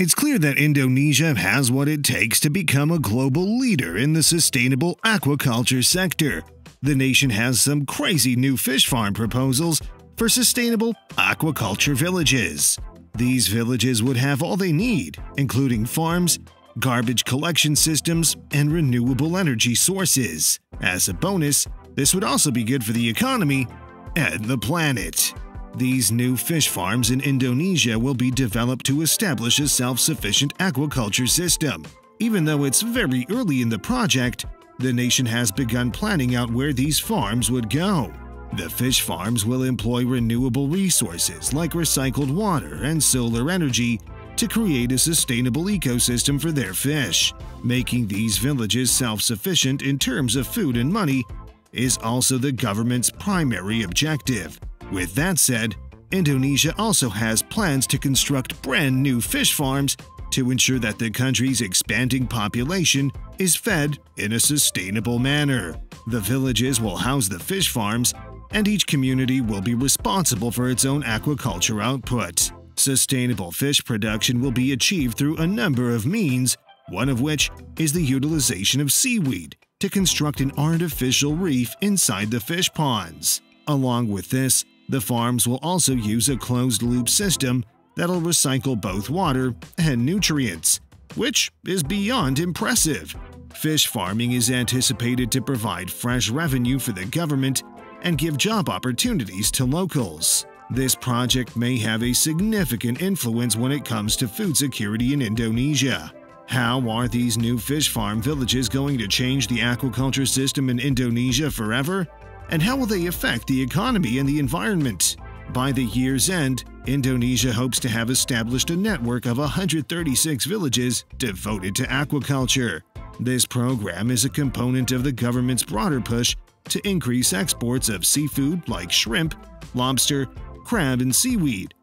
It's clear that Indonesia has what it takes to become a global leader in the sustainable aquaculture sector. The nation has some crazy new fish farm proposals for sustainable aquaculture villages. These villages would have all they need, including farms, garbage collection systems, and renewable energy sources. As a bonus, this would also be good for the economy and the planet. These new fish farms in Indonesia will be developed to establish a self-sufficient aquaculture system. Even though it's very early in the project, the nation has begun planning out where these farms would go. The fish farms will employ renewable resources like recycled water and solar energy to create a sustainable ecosystem for their fish. Making these villages self-sufficient in terms of food and money is also the government's primary objective. With that said, Indonesia also has plans to construct brand new fish farms to ensure that the country's expanding population is fed in a sustainable manner. The villages will house the fish farms, and each community will be responsible for its own aquaculture output. Sustainable fish production will be achieved through a number of means, one of which is the utilization of seaweed to construct an artificial reef inside the fish ponds. Along with this, the farms will also use a closed-loop system that'll recycle both water and nutrients, which is beyond impressive. Fish farming is anticipated to provide fresh revenue for the government and give job opportunities to locals. This project may have a significant influence when it comes to food security in Indonesia. How are these new fish farm villages going to change the aquaculture system in Indonesia forever? And how will they affect the economy and the environment? By the year's end, Indonesia hopes to have established a network of 136 villages devoted to aquaculture. This program is a component of the government's broader push to increase exports of seafood like shrimp, lobster, crab, and seaweed,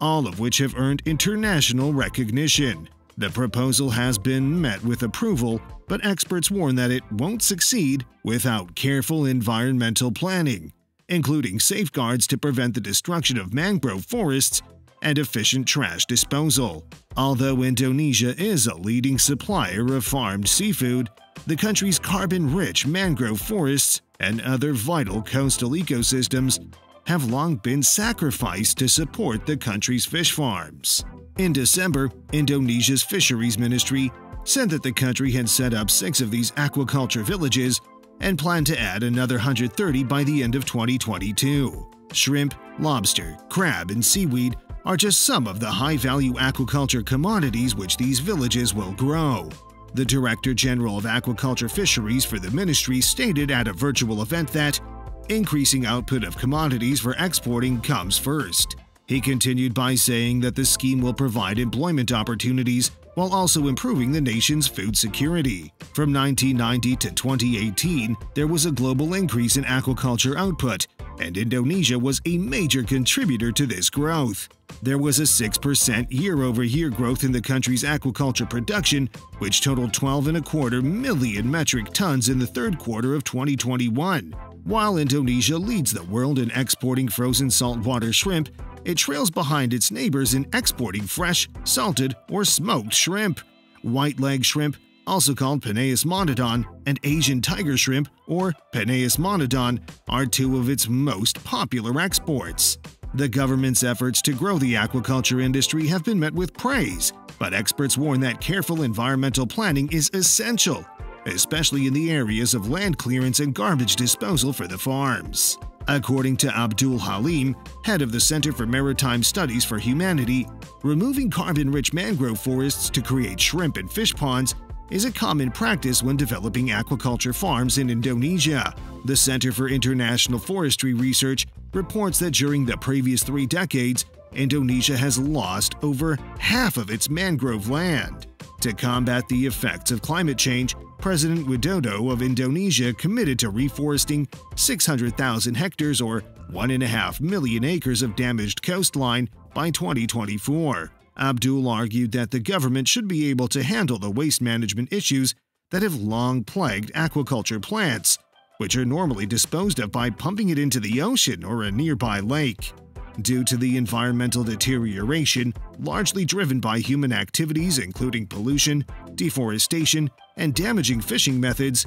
all of which have earned international recognition. The proposal has been met with approval, but experts warn that it won't succeed without careful environmental planning, including safeguards to prevent the destruction of mangrove forests and efficient trash disposal. Although Indonesia is a leading supplier of farmed seafood, the country's carbon-rich mangrove forests and other vital coastal ecosystems have long been sacrificed to support the country's fish farms. In December, Indonesia's Fisheries Ministry said that the country had set up six of these aquaculture villages and planned to add another 130 by the end of 2022. Shrimp, lobster, crab, and seaweed are just some of the high-value aquaculture commodities which these villages will grow. The Director General of Aquaculture Fisheries for the ministry stated at a virtual event that increasing output of commodities for exporting comes first. He continued by saying that the scheme will provide employment opportunities while also improving the nation's food security. From 1990 to 2018, there was a global increase in aquaculture output, and Indonesia was a major contributor to this growth. There was a 6% year-over-year growth in the country's aquaculture production, which totaled 12.25 million metric tons in the third quarter of 2021. While Indonesia leads the world in exporting frozen saltwater shrimp, it trails behind its neighbors in exporting fresh, salted, or smoked shrimp. White leg shrimp, also called Penaeus monodon, and Asian tiger shrimp, or Penaeus monodon, are two of its most popular exports. The government's efforts to grow the aquaculture industry have been met with praise, but experts warn that careful environmental planning is essential, especially in the areas of land clearance and garbage disposal for the farms. According to Abdul Halim, head of the Center for Maritime Studies for Humanity, removing carbon-rich mangrove forests to create shrimp and fish ponds is a common practice when developing aquaculture farms in Indonesia. The Center for International Forestry Research reports that during the previous three decades, Indonesia has lost over half of its mangrove land. To combat the effects of climate change, President Widodo of Indonesia committed to reforesting 600,000 hectares or 1.5 million acres of damaged coastline by 2024. Abdul argued that the government should be able to handle the waste management issues that have long plagued aquaculture plants, which are normally disposed of by pumping it into the ocean or a nearby lake. Due to the environmental deterioration largely driven by human activities including pollution, deforestation, and damaging fishing methods,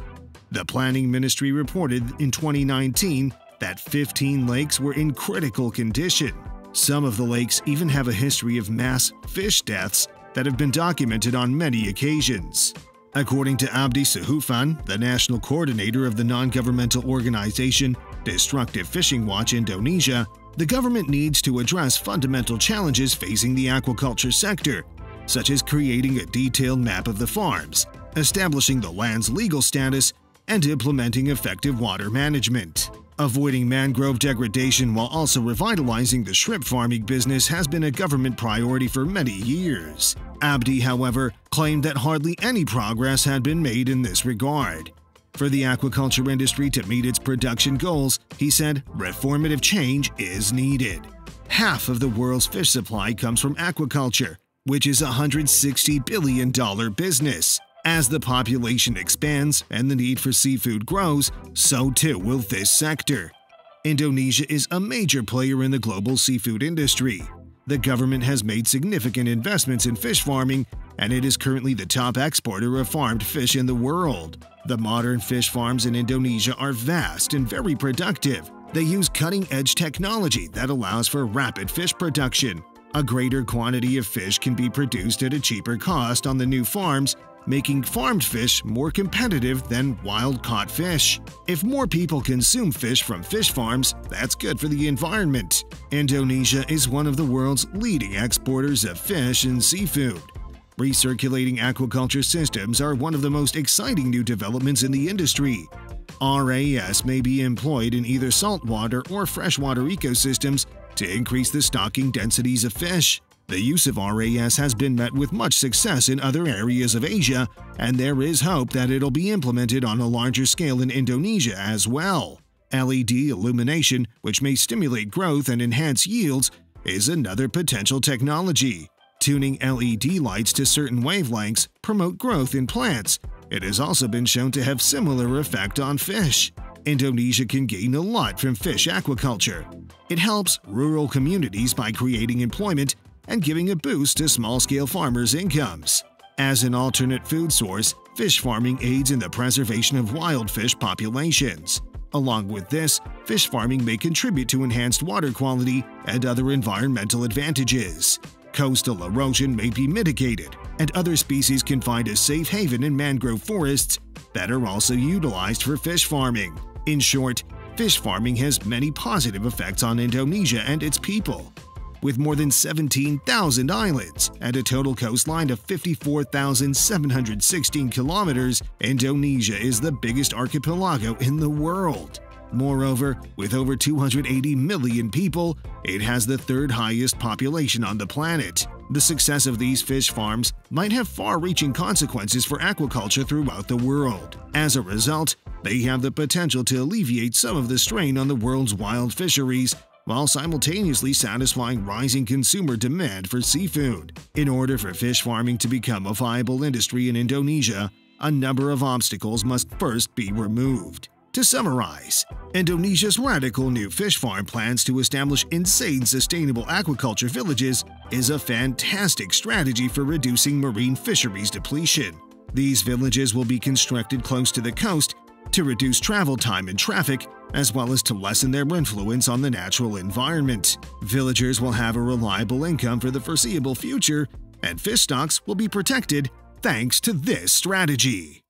the Planning Ministry reported in 2019 that 15 lakes were in critical condition. Some of the lakes even have a history of mass fish deaths that have been documented on many occasions. According to Abdi Suhufan, the national coordinator of the non-governmental organization Destructive Fishing Watch Indonesia, the government needs to address fundamental challenges facing the aquaculture sector, such as creating a detailed map of the farms, establishing the land's legal status, and implementing effective water management. Avoiding mangrove degradation while also revitalizing the shrimp farming business has been a government priority for many years. Abdi, however, claimed that hardly any progress had been made in this regard. For the aquaculture industry to meet its production goals, he said, reformative change is needed. Half of the world's fish supply comes from aquaculture, which is a $160 billion business. As the population expands and the need for seafood grows, so too will this sector. Indonesia is a major player in the global seafood industry. The government has made significant investments in fish farming, and it is currently the top exporter of farmed fish in the world. The modern fish farms in Indonesia are vast and very productive. They use cutting-edge technology that allows for rapid fish production. A greater quantity of fish can be produced at a cheaper cost on the new farms making farmed fish more competitive than wild-caught fish. If more people consume fish from fish farms, that's good for the environment. Indonesia is one of the world's leading exporters of fish and seafood. Recirculating aquaculture systems are one of the most exciting new developments in the industry. RAS may be employed in either saltwater or freshwater ecosystems to increase the stocking densities of fish. The use of RAS has been met with much success in other areas of Asia, and there is hope that it'll be implemented on a larger scale in Indonesia as well. LED illumination, which may stimulate growth and enhance yields, is another potential technology. Tuning LED lights to certain wavelengths promote growth in plants. It has also been shown to have similar effect on fish. Indonesia can gain a lot from fish aquaculture. It helps rural communities by creating employment and giving a boost to small-scale farmers' incomes. As an alternate food source, fish farming aids in the preservation of wild fish populations. Along with this, fish farming may contribute to enhanced water quality and other environmental advantages. Coastal erosion may be mitigated, and other species can find a safe haven in mangrove forests that are also utilized for fish farming. In short, fish farming has many positive effects on Indonesia and its people. With more than 17,000 islands and a total coastline of 54,716 kilometers, Indonesia is the biggest archipelago in the world. Moreover, with over 280 million people, it has the third highest population on the planet. The success of these fish farms might have far-reaching consequences for aquaculture throughout the world. As a result, they have the potential to alleviate some of the strain on the world's wild fisheries while simultaneously satisfying rising consumer demand for seafood. In order for fish farming to become a viable industry in Indonesia, a number of obstacles must first be removed. To summarize, Indonesia's radical new fish farm plans to establish insane sustainable aquaculture villages is a fantastic strategy for reducing marine fisheries depletion. These villages will be constructed close to the coast to reduce travel time and traffic, as well as to lessen their influence on the natural environment. Villagers will have a reliable income for the foreseeable future, and fish stocks will be protected thanks to this strategy.